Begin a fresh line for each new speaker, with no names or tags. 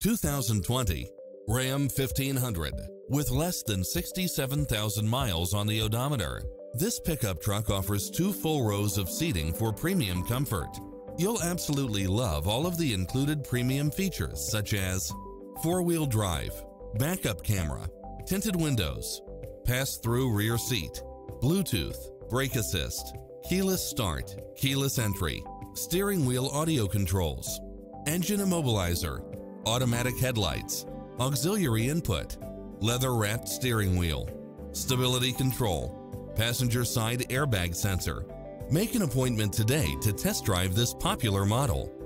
2020 Ram 1500 with less than 67,000 miles on the odometer. This pickup truck offers two full rows of seating for premium comfort. You'll absolutely love all of the included premium features such as four-wheel drive, backup camera, tinted windows, pass-through rear seat, Bluetooth, brake assist, keyless start, keyless entry, steering wheel audio controls, engine immobilizer, automatic headlights, auxiliary input, leather-wrapped steering wheel, stability control, passenger side airbag sensor. Make an appointment today to test drive this popular model.